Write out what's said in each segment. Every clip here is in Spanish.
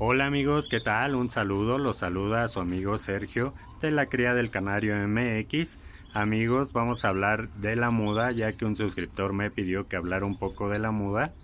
Hola amigos, ¿qué tal? Un saludo, los saluda a su amigo Sergio de la Cría del Canario MX. Amigos, vamos a hablar de la muda, ya que un suscriptor me pidió que hablara un poco de la muda.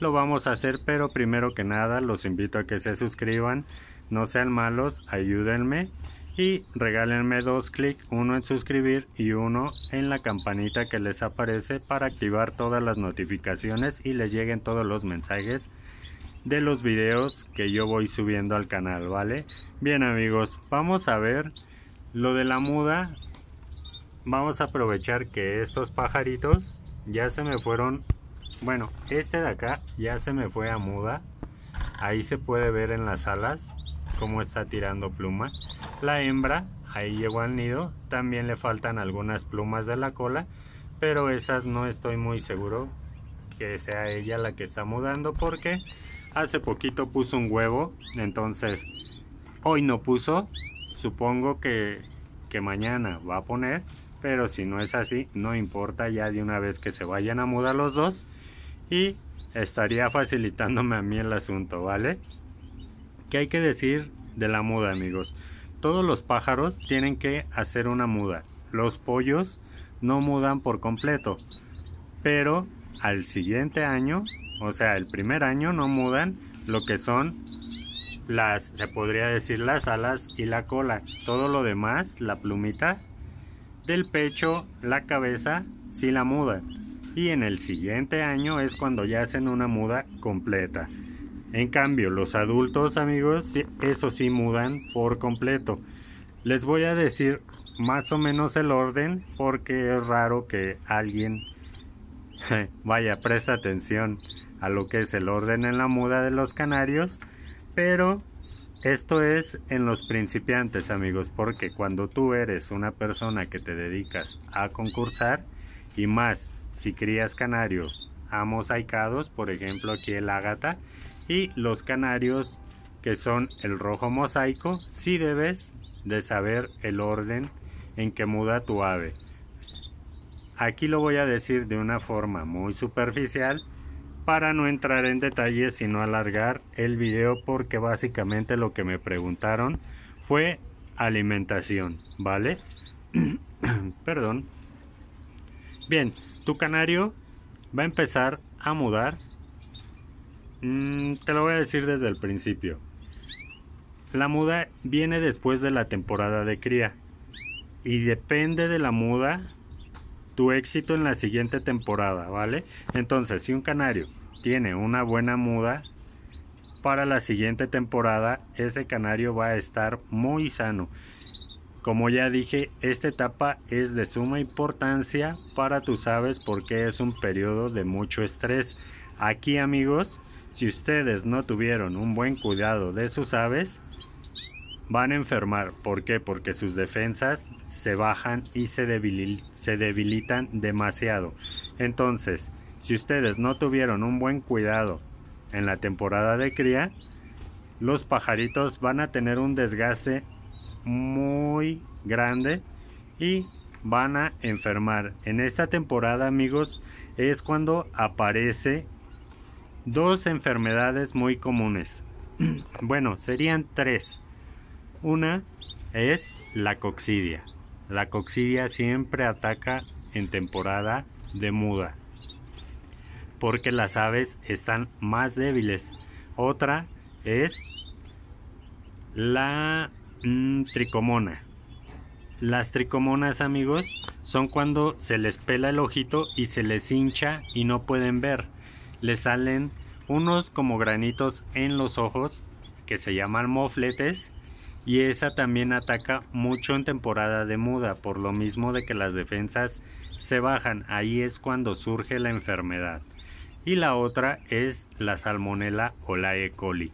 Lo vamos a hacer, pero primero que nada los invito a que se suscriban, no sean malos, ayúdenme y regálenme dos clics, uno en suscribir y uno en la campanita que les aparece para activar todas las notificaciones y les lleguen todos los mensajes de los videos que yo voy subiendo al canal, ¿vale? Bien amigos, vamos a ver lo de la muda. Vamos a aprovechar que estos pajaritos ya se me fueron, bueno, este de acá ya se me fue a muda. Ahí se puede ver en las alas cómo está tirando pluma. La hembra, ahí llegó al nido, también le faltan algunas plumas de la cola, pero esas no estoy muy seguro que sea ella la que está mudando porque hace poquito puso un huevo, entonces hoy no puso, supongo que, que mañana va a poner, pero si no es así, no importa ya de una vez que se vayan a mudar los dos y estaría facilitándome a mí el asunto, ¿vale? ¿Qué hay que decir de la muda, amigos? Todos los pájaros tienen que hacer una muda. Los pollos no mudan por completo, pero al siguiente año, o sea, el primer año no mudan lo que son las, se podría decir las alas y la cola. Todo lo demás, la plumita del pecho, la cabeza, sí la mudan. Y en el siguiente año es cuando ya hacen una muda completa. En cambio, los adultos, amigos, eso sí mudan por completo. Les voy a decir más o menos el orden porque es raro que alguien vaya, presta atención a lo que es el orden en la muda de los canarios, pero esto es en los principiantes, amigos, porque cuando tú eres una persona que te dedicas a concursar y más si crías canarios amosaicados, por ejemplo aquí el ágata, y los canarios que son el rojo mosaico, si debes de saber el orden en que muda tu ave. Aquí lo voy a decir de una forma muy superficial para no entrar en detalles sino alargar el video porque básicamente lo que me preguntaron fue alimentación, ¿vale? Perdón. Bien, tu canario va a empezar a mudar Mm, te lo voy a decir desde el principio. La muda viene después de la temporada de cría. Y depende de la muda tu éxito en la siguiente temporada, ¿vale? Entonces, si un canario tiene una buena muda, para la siguiente temporada ese canario va a estar muy sano. Como ya dije, esta etapa es de suma importancia para tus aves porque es un periodo de mucho estrés. Aquí amigos, si ustedes no tuvieron un buen cuidado de sus aves, van a enfermar. ¿Por qué? Porque sus defensas se bajan y se, debilitan demasiado. Entonces, si ustedes no tuvieron un buen cuidado en la temporada de cría, los pajaritos van a tener un desgaste muy grande y van a enfermar. En esta temporada, amigos, es cuando aparece Dos enfermedades muy comunes. bueno, serían tres. Una es la coccidia. La coccidia siempre ataca en temporada de muda porque las aves están más débiles. Otra es la mm, tricomona. Las tricomonas, amigos, son cuando se les pela el ojito y se les hincha y no pueden ver le salen unos como granitos en los ojos que se llaman mofletes y esa también ataca mucho en temporada de muda por lo mismo de que las defensas se bajan ahí es cuando surge la enfermedad y la otra es la salmonela o la E. coli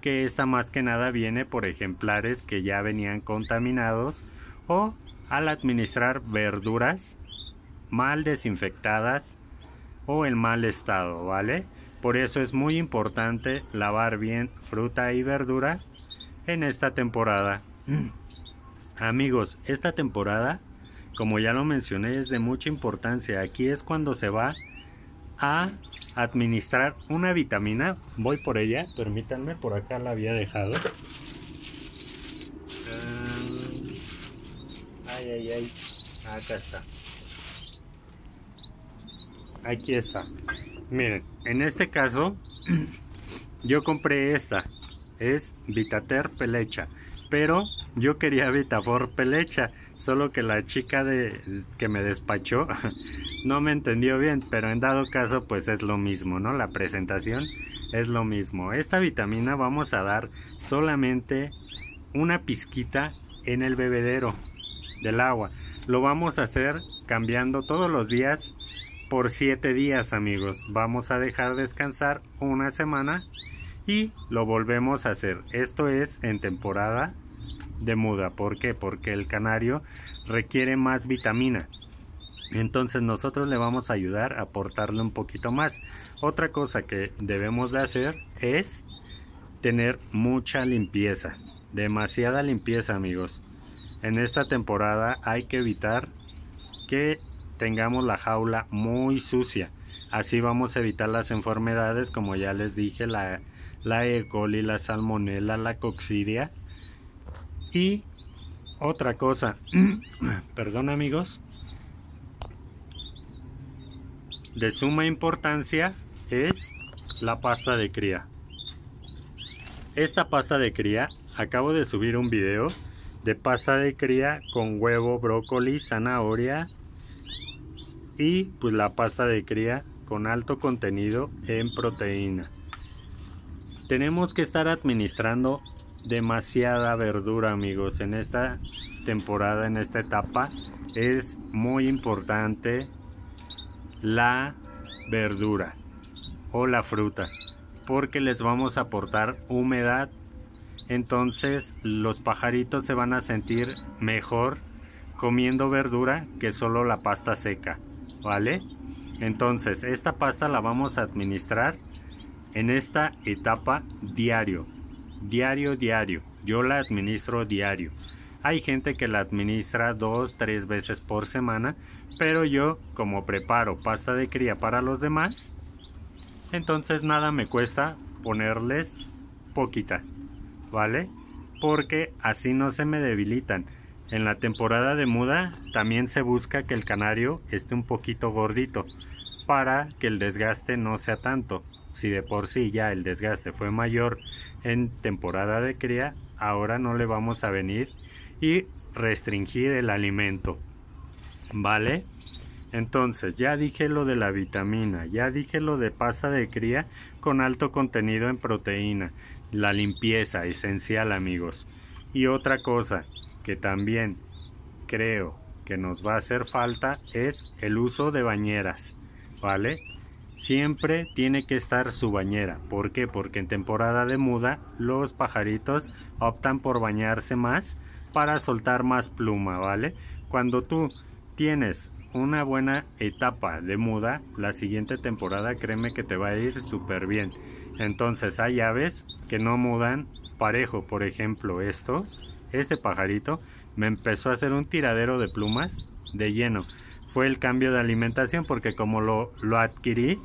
que esta más que nada viene por ejemplares que ya venían contaminados o al administrar verduras mal desinfectadas o en mal estado, ¿vale? Por eso es muy importante lavar bien fruta y verdura en esta temporada. Amigos, esta temporada, como ya lo mencioné, es de mucha importancia. Aquí es cuando se va a administrar una vitamina. Voy por ella, permítanme, por acá la había dejado. Ah, ay, ay, ay. Acá está. Aquí está. Miren, en este caso yo compré esta. Es Vitater Pelecha. Pero yo quería Vitafor Pelecha. Solo que la chica de, que me despachó no me entendió bien. Pero en dado caso pues es lo mismo, ¿no? La presentación es lo mismo. Esta vitamina vamos a dar solamente una pizquita en el bebedero del agua. Lo vamos a hacer cambiando todos los días por 7 días amigos. Vamos a dejar descansar una semana y lo volvemos a hacer. Esto es en temporada de muda. ¿Por qué? Porque el canario requiere más vitamina. Entonces nosotros le vamos a ayudar a aportarle un poquito más. Otra cosa que debemos de hacer es tener mucha limpieza. Demasiada limpieza amigos. En esta temporada hay que evitar que tengamos la jaula muy sucia. Así vamos a evitar las enfermedades como ya les dije, la, la E. coli, la salmonella, la coccidia. Y otra cosa, perdón amigos, de suma importancia es la pasta de cría. Esta pasta de cría, acabo de subir un video de pasta de cría con huevo, brócoli, zanahoria y pues la pasta de cría con alto contenido en proteína. Tenemos que estar administrando demasiada verdura amigos en esta temporada, en esta etapa. Es muy importante la verdura o la fruta porque les vamos a aportar humedad entonces los pajaritos se van a sentir mejor comiendo verdura que solo la pasta seca. ¿vale? Entonces, esta pasta la vamos a administrar en esta etapa diario, diario, diario. Yo la administro diario. Hay gente que la administra dos, tres veces por semana, pero yo, como preparo pasta de cría para los demás, entonces nada me cuesta ponerles poquita, ¿vale? Porque así no se me debilitan. En la temporada de muda también se busca que el canario esté un poquito gordito para que el desgaste no sea tanto. Si de por sí ya el desgaste fue mayor en temporada de cría, ahora no le vamos a venir y restringir el alimento. ¿Vale? Entonces, ya dije lo de la vitamina, ya dije lo de pasta de cría con alto contenido en proteína, la limpieza esencial amigos. Y otra cosa, que también creo que nos va a hacer falta es el uso de bañeras, ¿vale? Siempre tiene que estar su bañera. ¿Por qué? Porque en temporada de muda los pajaritos optan por bañarse más para soltar más pluma, ¿vale? Cuando tú tienes una buena etapa de muda, la siguiente temporada créeme que te va a ir súper bien. Entonces hay aves que no mudan parejo, por ejemplo estos, este pajarito me empezó a hacer un tiradero de plumas de lleno. Fue el cambio de alimentación porque como lo, lo adquirí,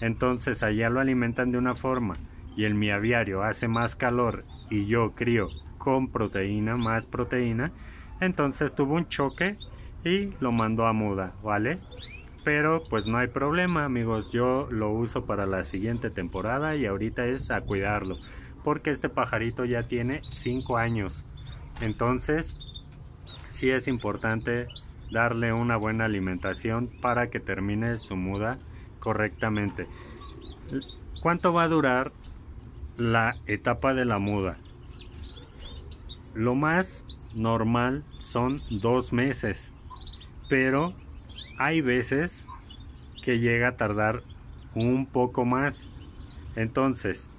entonces allá lo alimentan de una forma y el mi aviario hace más calor y yo crío con proteína, más proteína, entonces tuvo un choque y lo mandó a muda, ¿vale? Pero pues no hay problema amigos, yo lo uso para la siguiente temporada y ahorita es a cuidarlo, porque este pajarito ya tiene 5 años entonces, sí es importante darle una buena alimentación para que termine su muda correctamente. ¿Cuánto va a durar la etapa de la muda? Lo más normal son dos meses, pero hay veces que llega a tardar un poco más. Entonces,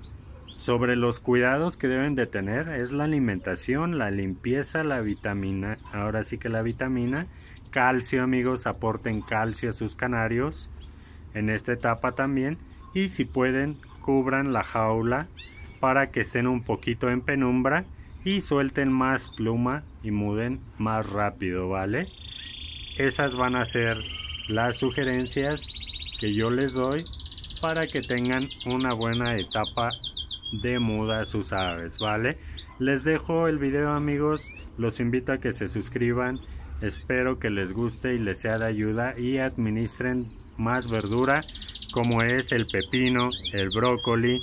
sobre los cuidados que deben de tener es la alimentación, la limpieza, la vitamina, ahora sí que la vitamina, calcio amigos, aporten calcio a sus canarios en esta etapa también y si pueden cubran la jaula para que estén un poquito en penumbra y suelten más pluma y muden más rápido, ¿vale? Esas van a ser las sugerencias que yo les doy para que tengan una buena etapa de muda sus aves, ¿vale? Les dejo el video amigos, los invito a que se suscriban, espero que les guste y les sea de ayuda y administren más verdura como es el pepino, el brócoli,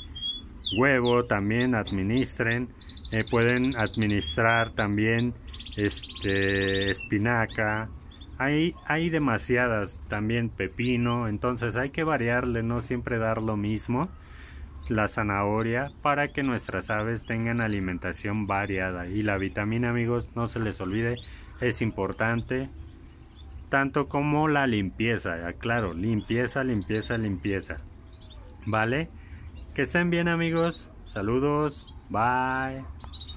huevo también administren, eh, pueden administrar también este espinaca, hay, hay demasiadas también pepino, entonces hay que variarle, no siempre dar lo mismo la zanahoria para que nuestras aves tengan alimentación variada. Y la vitamina amigos no se les olvide es importante tanto como la limpieza claro limpieza limpieza limpieza vale que estén bien amigos. Saludos. Bye